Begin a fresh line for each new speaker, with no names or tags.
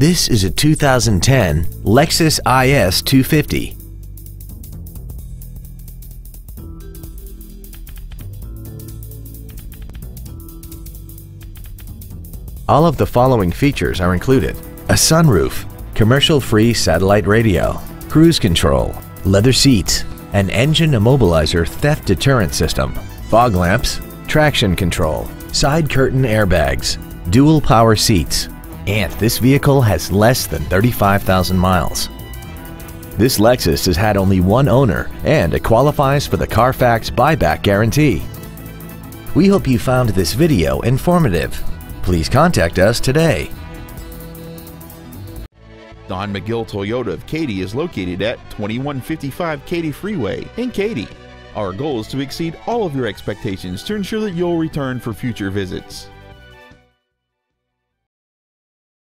This is a 2010 Lexus IS 250. All of the following features are included. A sunroof, commercial-free satellite radio, cruise control, leather seats, an engine immobilizer theft deterrent system, fog lamps, traction control, side curtain airbags, dual power seats, and this vehicle has less than 35,000 miles. This Lexus has had only one owner and it qualifies for the Carfax buyback guarantee. We hope you found this video informative. Please contact us today.
Don McGill Toyota of Katy is located at 2155 Katy Freeway in Katy. Our goal is to exceed all of your expectations to ensure that you'll return for future visits.